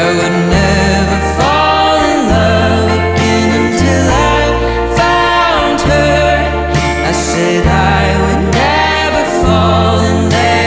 I would